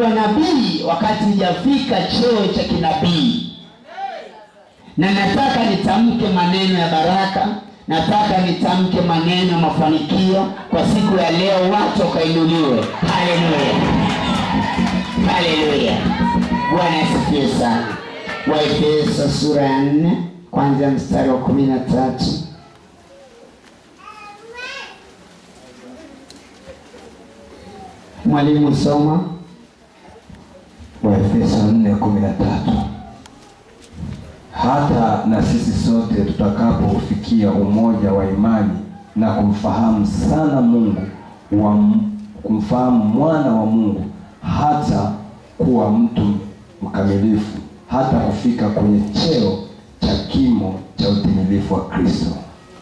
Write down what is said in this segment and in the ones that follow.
wa nabii wakati hujafika cheo cha kinabii. Na nataka nitamke maneno ya baraka nataka nitamke maneno ya mafanikio kwa siku ya leo watu wakainuliwe. Haleluya. Haleluya. Bwana asifiwe sana. Waefeso sura ya nne kuanzia mstari wa kumi na tatu. Mwalimu soma Waefeso 4:13 hata na sisi sote tutakapofikia umoja wa imani na kumfahamu sana Mungu wa kumfahamu mwana wa Mungu hata kuwa mtu mkamilifu hata kufika kwenye cheo cha kimo cha utimilifu wa Kristo.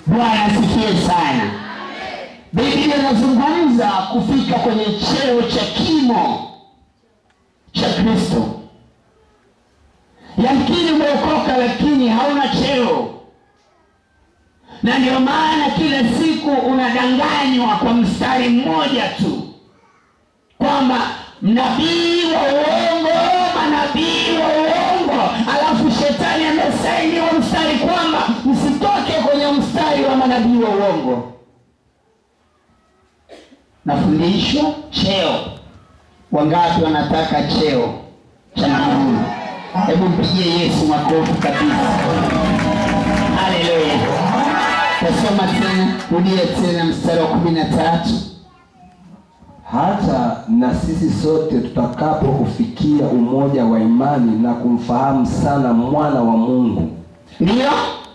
bwana asifiwe sana. Biblia inazungumza kufika kwenye cheo cha kimo cha kristo. Yamkini umeokoka lakini hauna cheo. Na ndio maana kila siku unadanganywa kwa mstari mmoja tu kwamba nabii wa uongo manabii wa uongo. Alafu shetani amesainiwa mstari kwamba msitoke kwenye mstari wa manabii wa uongo. Nafundishwa cheo wangapi wanataka cheo cha namna? hebu mpigie yesu makofi kabisa. Haleluya tasoma tena rudia tena mstari wa kumi na tatu. Hata na sisi sote tutakapokufikia umoja wa imani na kumfahamu sana mwana wa Mungu. Ndiyo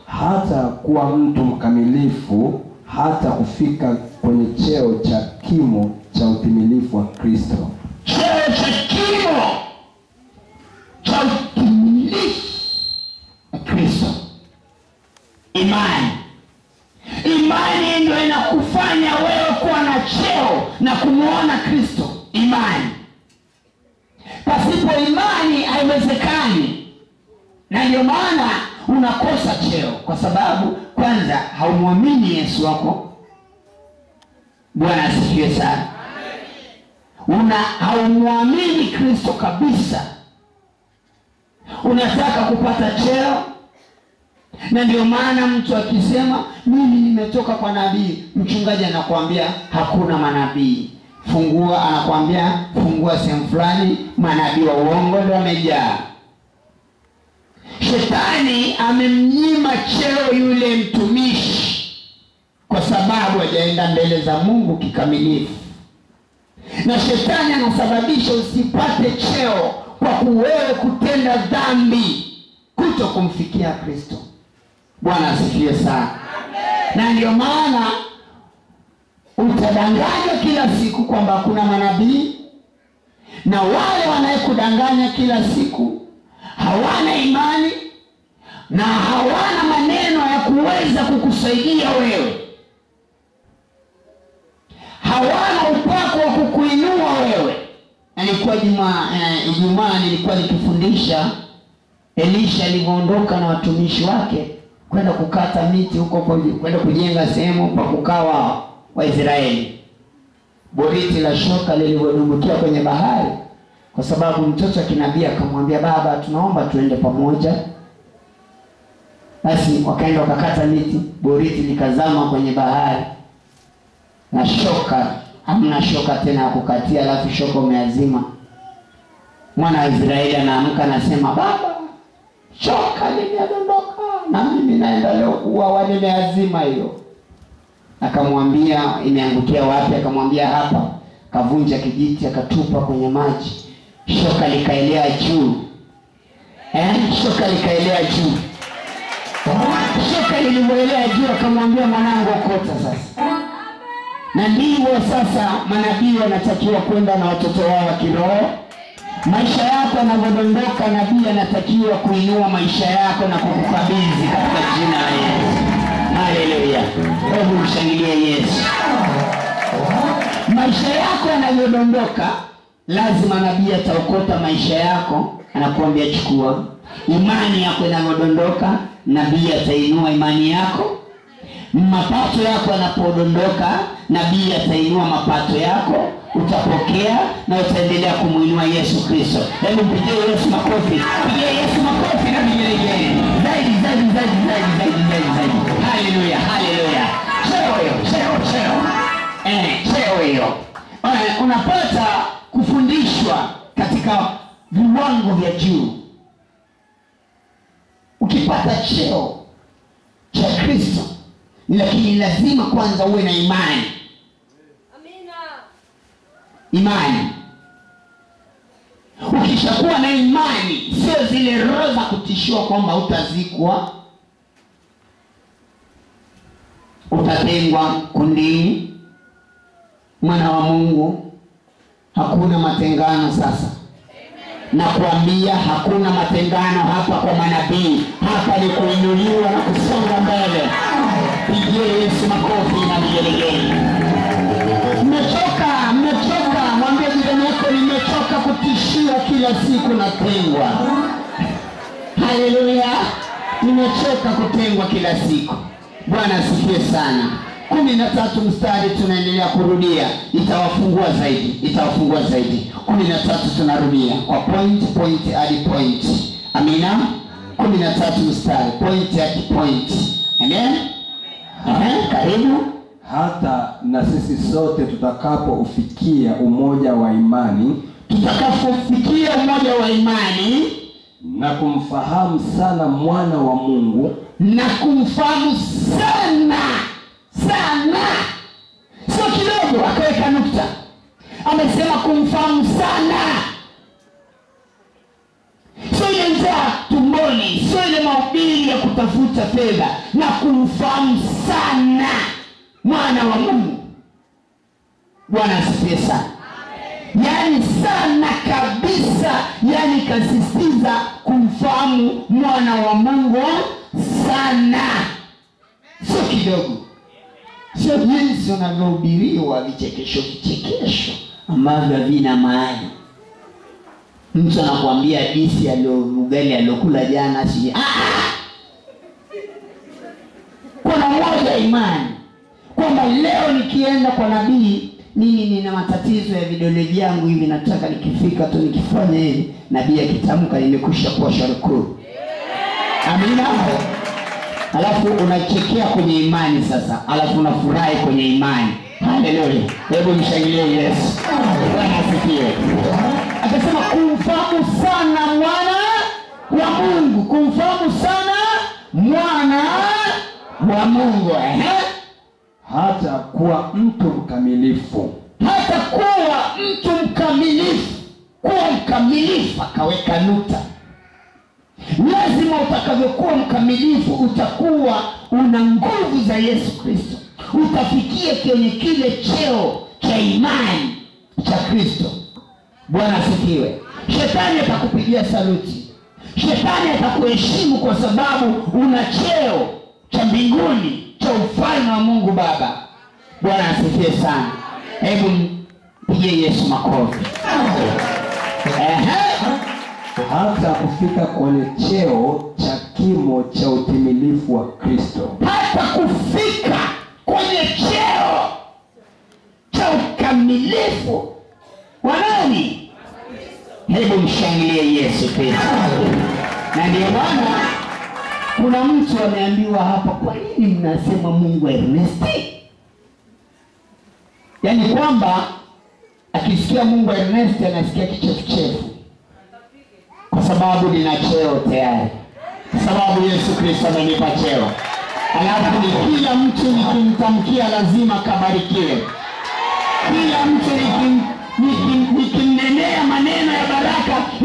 hata kuwa mtu mkamilifu hata kufika kwenye cheo cha kimo cha utimilifu wa Kristo. Imani. Imani ndio inakufanya wewe kuwa na cheo na kumwona kristo. Imani. Pasipo imani haiwezekani. Na ndio maana unakosa cheo kwa sababu kwanza haumwamini yesu wako. Bwana asifiwe sana. Una haumwamini kristo kabisa. Unataka kupata cheo na ndio maana mtu akisema mimi nimetoka kwa nabii mchungaji anakuambia hakuna manabii. Fungua anakuambia fungua sehemu fulani manabii wa uongo ndio wamejaa. shetani amemnyima cheo yule mtumishi kwa sababu hajaenda mbele za mungu kikamilifu. Na shetani anasababisha usipate cheo kwa kuwewe kutenda dhambi kuto kumfikia kristo bwana asifiwe sana. Na ndio maana utadanganywa kila siku kwamba kuna manabii na wale wanayekudanganya kila siku hawana imani na hawana maneno ya kuweza kukusaidia wewe. Hawana upako wa kukuinua wewe. Nilikuwa jumaa eh, ijumaa nilikuwa nikifundisha elisha alivyoondoka na watumishi wake kwenda kukata miti huko kwenda kujenga sehemu pa kukawa wa waisraeli boriti la shoka lilivyodumbukia kwenye bahari kwa sababu mtoto wa kinabii akamwambia baba tunaomba tuende pamoja. Basi wakaenda wakakata miti boriti likazama kwenye bahari. Na shoka hamna shoka tena ya kukatia alafu shoka umeazima. Mwana wa israeli anaamka anasema baba shoka limedondoka na mimi naenda leo kuuawa nimeazima hiyo. Akamwambia imeangukia wapi? Akamwambia hapa. Kavunja kijiti akatupa kwenye maji. Shoka likaelea juu. Eh? shoka likaelea juu. Shoka lilivyoelea juu akamwambia mwanangu okota sasa. Na ndivyo sasa manabii wanatakiwa kwenda na watoto wao wa kiroho maisha yako yanavyodondoka nabii anatakiwa kuinua maisha yako na kukukabidhi katika jina la yesu. Haleluya hebu mshangilie yesu. Maisha yako yanavyodondoka lazima nabii ataokota maisha yako anakuambia chukua. Imani yako inavyodondoka nabii atainua imani yako. Mapato yako yanapodondoka nabii atainua mapato yako utapokea na utaendelea kumwinua yesu kristo. Hebu mpigie yesu makofi. Pigie yesu makofi na vigelegele zaidi zaidi zaidi zaidi zaidi zaidi zaidi. Haleluya haleluya. Cheo hiyo cheo cheo. Eh, cheo hiyo. Unapata kufundishwa katika viwango vya juu. Ukipata cheo cha kristo lakini lazima kwanza uwe na imani. Imani. Ukishakuwa na imani sio zile roho za kutishiwa kwamba utazikwa. Utatengwa kundini. Mwana wa mungu hakuna matengano sasa. Na kuambia hakuna matengano hapa kwa manabii. Hapa ni kuinuliwa na kusonga mbele. Pigie yesu makofi na vigelegele nimechoka kutishiwa kila siku natengwa haleluya. Nimechoka kutengwa kila siku. Bwana asifiwe sana. Kumi na tatu mstari tunaendelea kurudia. Itawafungua zaidi itawafungua zaidi. Kumi na tatu tunarudia. Kwa point point hadi point. Amina? Kumi na tatu mstari. Point hadi point. Amen? Amen. karibu. Hata na sisi sote tutakapoufikia umoja wa imani tutakapofikia umoja wa imani na kumfahamu sana mwana wa mungu. na kumfahamu sana sana. Sio kidogo akaweka nukta. Amesema kumfahamu sana. Sio ile njaa tumboni sio ile mahubiri ya kutafuta fedha. Na kumfahamu sana mwana wa mungu. Bwana asifiwe sana yaani sana kabisa yani ikasistiza kumfahamu mwana wa mungu sana. Sio kidogo. Sio jinsi unavyohubiriwa vichekesho vichekesho ambavyo havina maana. Mtu anakuambia disi alio aliokula jana si kuna moja imani kwamba leo nikienda kwa nabii mimi nina matatizo ya vidole vyangu hivi nataka nikifika tu nikifanya hivi. Nabii akitamka nimekwisha kuwa sharukuru amina. Alafu unachekea kwenye imani sasa. Alafu unafurahi kwenye imani. Haleluya hebu mshangilie yesu. Bwana asifiwe. Akasema kumfahamu sana mwana wa mungu. Kumfahamu sana mwana wa mungu. Ehe hata kuwa mtu mkamilifu. Hata kuwa mtu mkamilifu. Kuwa mkamilifu akaweka nuta. lazima utakavyokuwa mkamilifu utakuwa una nguvu za yesu kristo. Utafikia kwenye kile cheo cha imani cha kristo. Bwana asifiwe. Shetani atakupigia saluti. Shetani atakuheshimu kwa sababu una cheo cha mbinguni ufalme wa mungu baba bwana asifiwe sana. Hebu mpigie yesu makofi. Hata kufika kwenye cheo cha kimo cha utimilifu wa kristo. Hata kufika kwenye cheo cha ukamilifu wa nani? Hebu mshangilie yesu kristo. Na ndio maana kuna mtu ameambiwa hapa kwa nini mnasema mungu ernesti? Yaani kwamba akisikia mungu ernesti anasikia kichefuchefu. Kwa sababu nina cheo tayari. Kwa sababu yesu kristo amenipa cheo. Alafu ni kila mtu nikimtamkia lazima kabarikiwe. Kila mtu nikim- nikim- nikimnenea maneno ya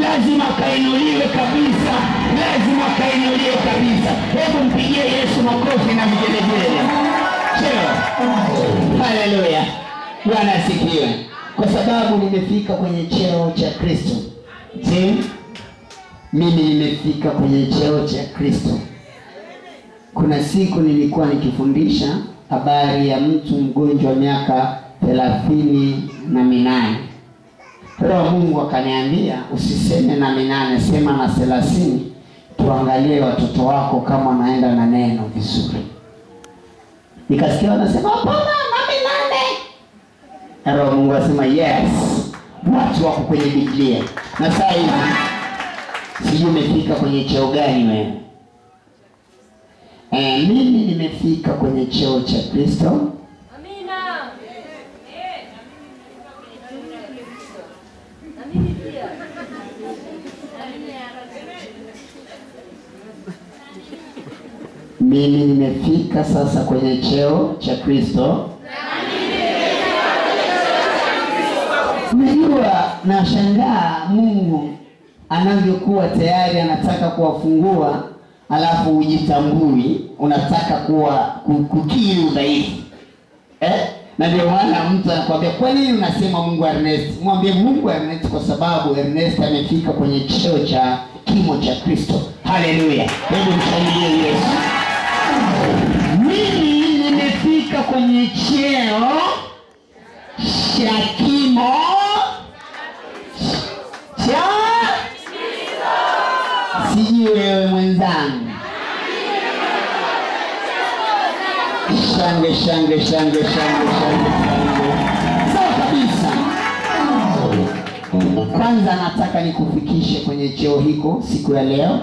lazima kainuliwe kabisa. Lazima kainuliwe kabisa. Hebu mpigie yesu makofi na vigelegele. Cheo. Haleluya bwana asifiwe. Kwa sababu nimefika kwenye cheo cha kristo. Je mimi nimefika kwenye cheo cha kristo? Kuna siku nilikuwa nikifundisha habari ya mtu mgonjwa wa miaka thelathini na minane roho mungu akaniambia usiseme na minane sema na thelathini. Tuangalie watoto wako kama wanaenda na neno vizuri. Nikasikia wanasema hapana na minane. Leo mungu asema yes watu wako kwenye biblia. Na saa hivi sijui umefika kwenye cheo gani wewe. E, mimi nimefika kwenye cheo cha kristo Amina. Eh, mimi mimi nimefika sasa kwenye cheo cha kristo Najua nashangaa mungu anavyokuwa tayari anataka kuwafungua alafu ujitambui, unataka kuwa ku- kukiri udhaifu eh? Na ndio maana mtu anakuambia kwa nini unasema mungu ernest? Mwambie mungu ernest kwa sababu ernest amefika kwenye cheo cha kimo cha kristo. Haleluya. Hebu mshangilie yesu. Mimi nimefika kwenye cheo cha kimo cha sijui wewe mwenzangu shange shange shange shange shange kabisa. Kwanza nataka nikufikishe kwenye cheo hiko siku ya leo.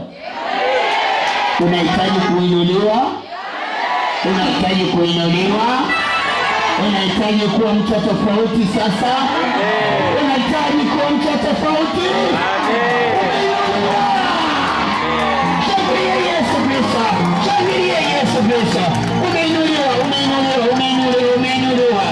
Unahitaji kuinuliwa? Unahitaji kuinuliwa? Unahitaji kuwa mtu tofauti sasa? Unahitaji kuwa mtu tofauti? Shangilia yesu kristo. Yesu kristo umeinuliwa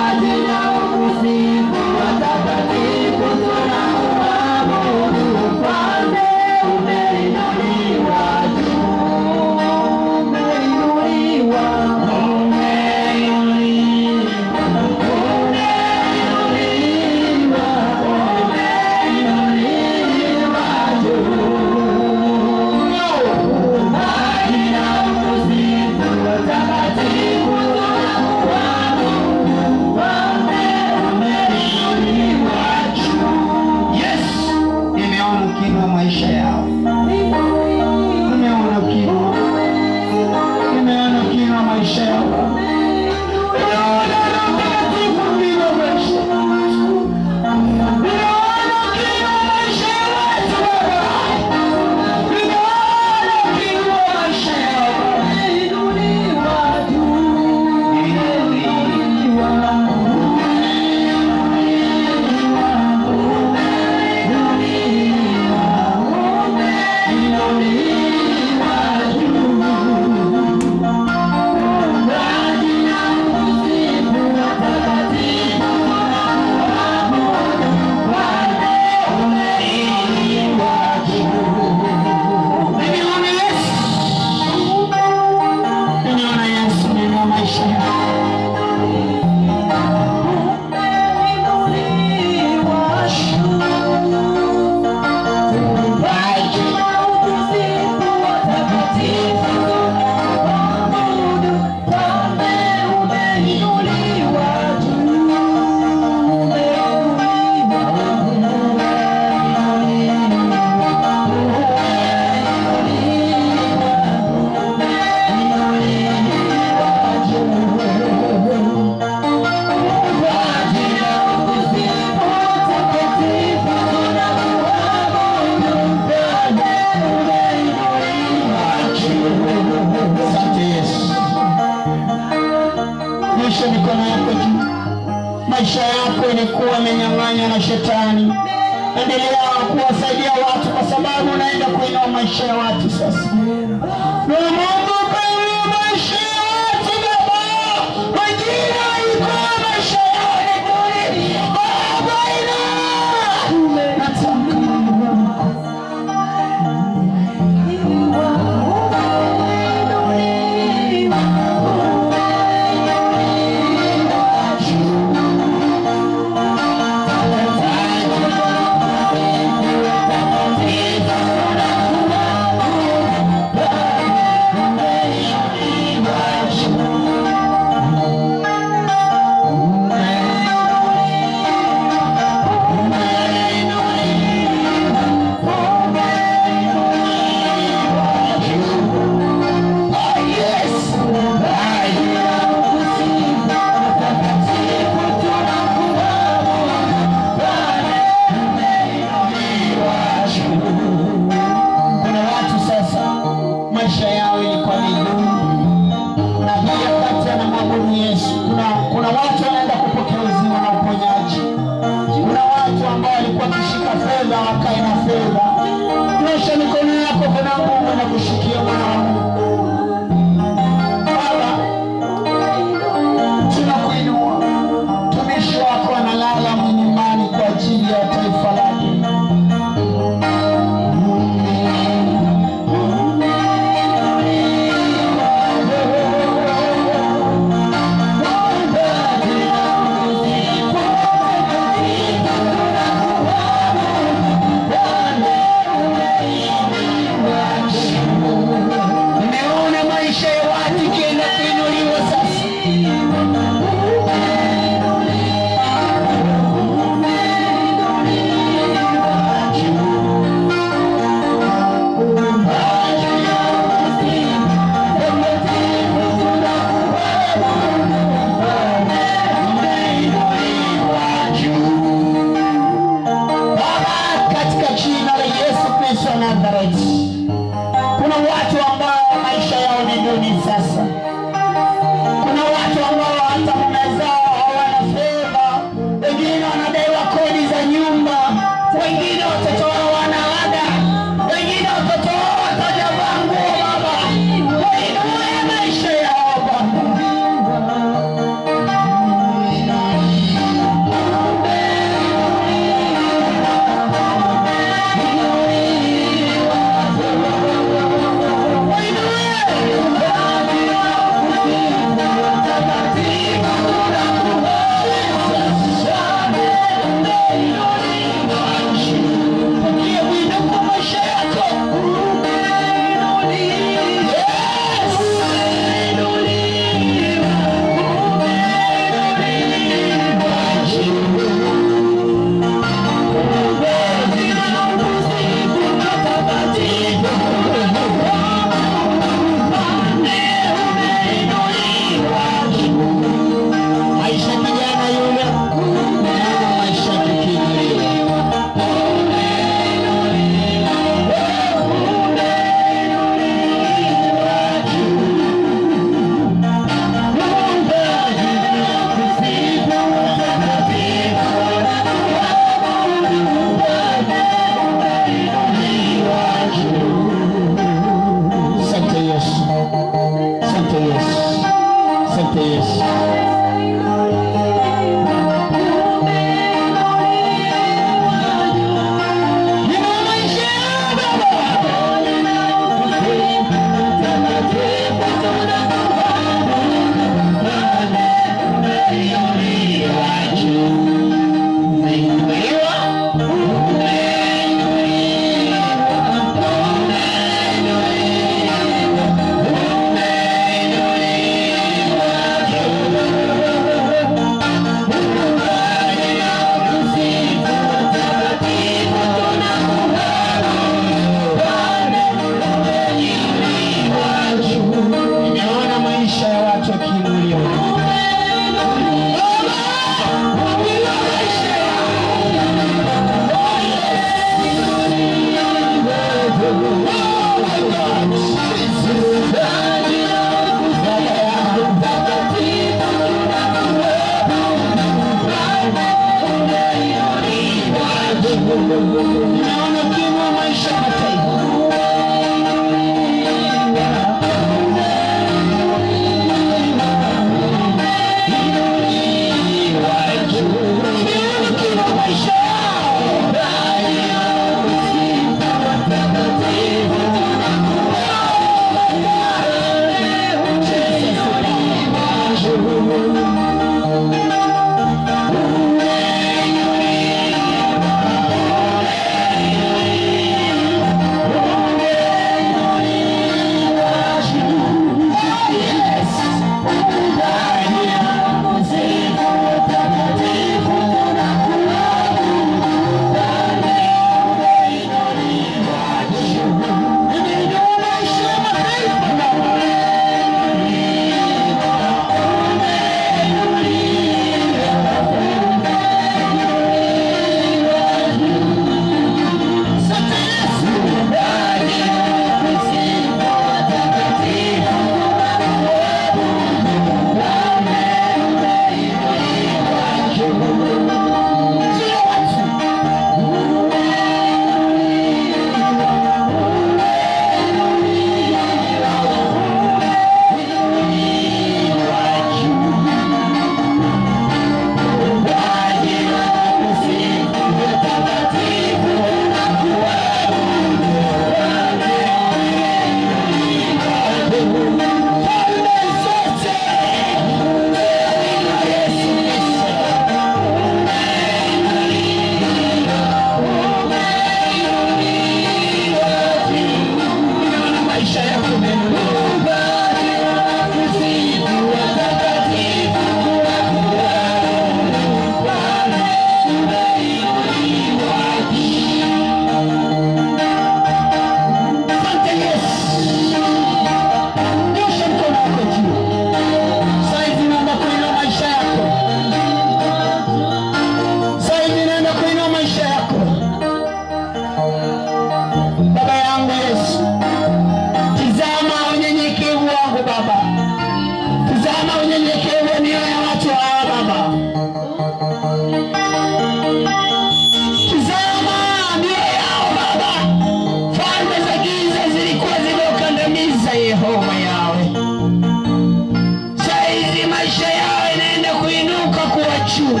juu,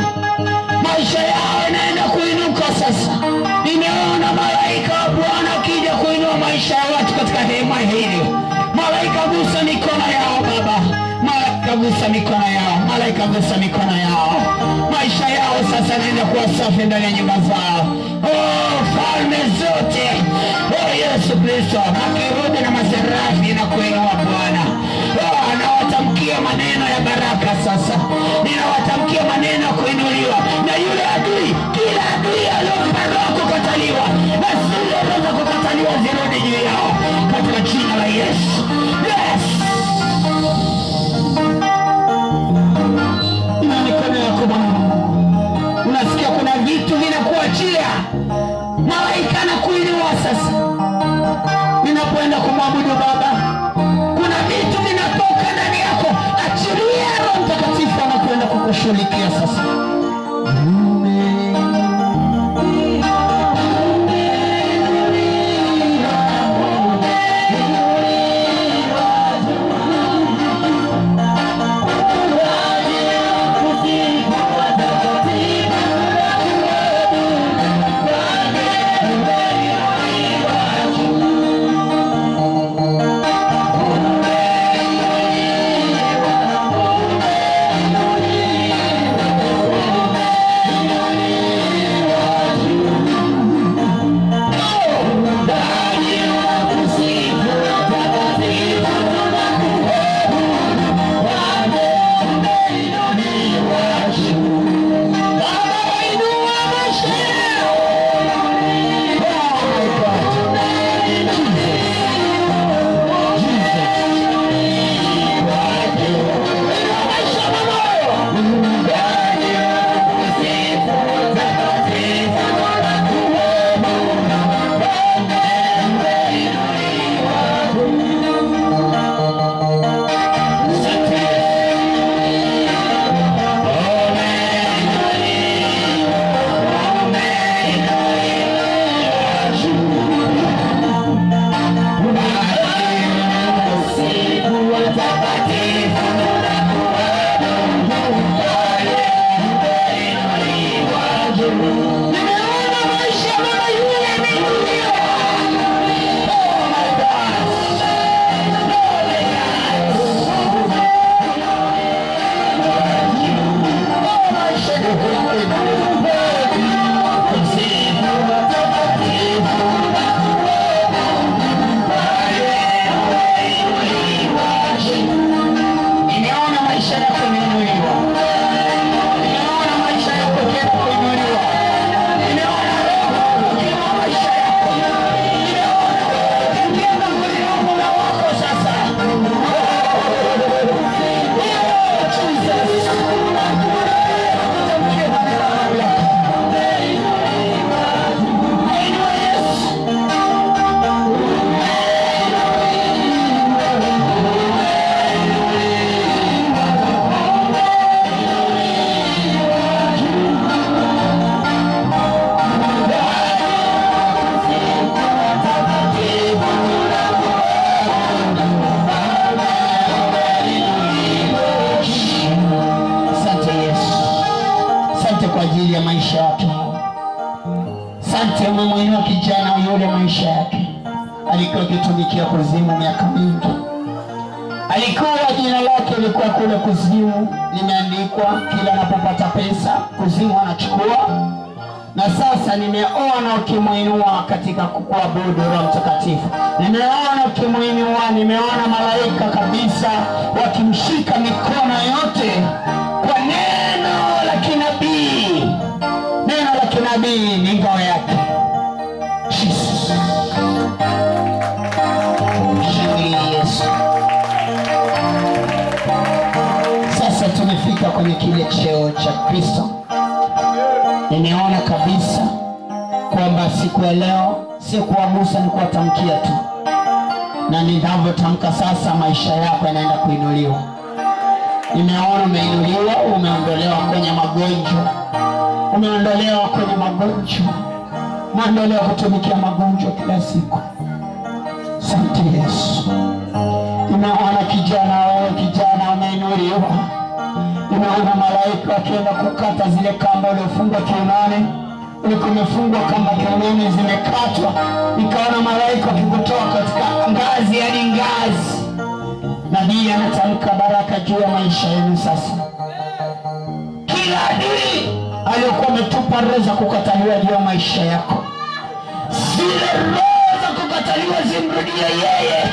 maisha yao yanaenda kuinuka sasa. Nimeona malaika wa Bwana akija kuinua maisha ya watu katika hema hili. Malaika gusa mikono yao Baba, malaika gusa mikono yao, malaika gusa mikono yao. Maisha yao sasa yanaenda kuwa safi ndani ya nyumba zao. Oh, falme zote, oh Yesu Kristo akirudi na maserafi na kuinua Bwana, oh, anawatamkia maneno ya baraka sasa. Jina la Yesu. Yes. Na mikono yako Bwana. Unasikia kuna vitu vinakuachia, malaika anakuinua sasa. Ninapoenda kumwabudu Baba, Asante umemwinua kijana yule, maisha yake. Alikuwa akitumikia kuzimu miaka mingi, alikuwa jina lake lilikuwa kule kuzimu, limeandikwa kila anapopata pesa kuzimu anachukua. Na sasa nimeona ukimwinua katika kuabudu Roho Mtakatifu, nimeona ukimwinua, nimeona malaika kabisa wakimshika mikono yote kwa neno la kinabii. Neno la kinabii ni ngao Kristo nimeona kabisa kwamba siku ya leo si kuwagusa, ni kuwatamkia tu, na ninavyotamka sasa, maisha yako yanaenda kuinuliwa. Nimeona umeinuliwa, umeondolewa kwenye magonjwa, umeondolewa kwenye magonjwa, umeondolewa kutumikia magonjwa kila siku. Asante Yesu. Nimeona kijana, wewe kijana umeinuliwa Nimeona malaika akienda kukata zile kamba uliofungwa kiunani, ulikuwa umefungwa kamba kiunani, zimekatwa. Nikaona malaika wakikutoa katika ngazi yani ngazi. nabii anatamka baraka juu ya maisha yenu sasa kila adui aliyokuwa ametupa roho za kukataliwa juu ya maisha yako zile roho za kukataliwa zimrudie yeye